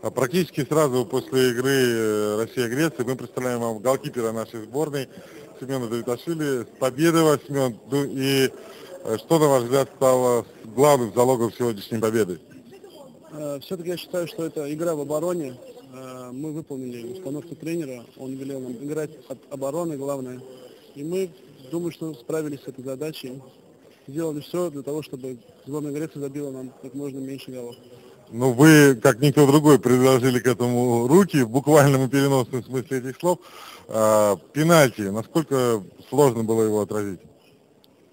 А Практически сразу после игры э, Россия-Греция мы представляем вам голкипера нашей сборной Семена. С победой вас, Семен. Ну И э, что, на ваш взгляд, стало главным залогом сегодняшней победы? Э, Все-таки я считаю, что это игра в обороне. Мы выполнили установку тренера. Он велел нам играть от обороны, главное. И мы, думаю, что справились с этой задачей. Сделали все для того, чтобы сборная Греции забила нам как можно меньше голов. Ну, вы, как никто другой, предложили к этому руки, в буквальном и переносном смысле этих слов. А, пенальти, насколько сложно было его отразить?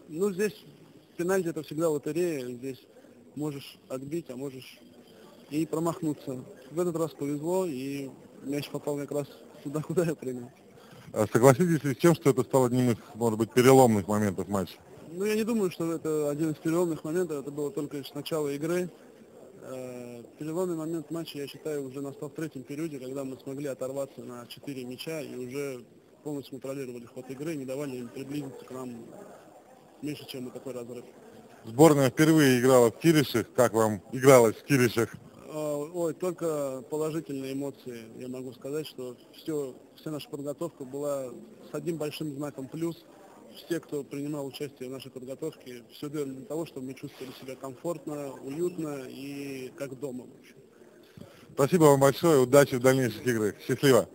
Ну, здесь пенальти это всегда лотерея. Здесь можешь отбить, а можешь и промахнуться. В этот раз повезло, и мяч попал как раз туда, куда я принял. А Согласитесь ли с тем, что это стало одним из, может быть, переломных моментов матча? Ну, я не думаю, что это один из переломных моментов. Это было только лишь начало игры. Э, Переломный момент матча, я считаю, уже настал в третьем периоде, когда мы смогли оторваться на 4 мяча и уже полностью контролировали ход игры, не давали им приблизиться к нам меньше, чем на такой разрыв. Сборная впервые играла в Киришах. Как вам игралось в Киришах? Э, Ой, только положительные эмоции. Я могу сказать, что все, вся наша подготовка была с одним большим знаком плюс. Все, кто принимал участие в нашей подготовке, все делали для того, чтобы мы чувствовали себя комфортно, уютно и как дома. В общем. Спасибо вам большое, удачи в дальнейших играх. Счастливо!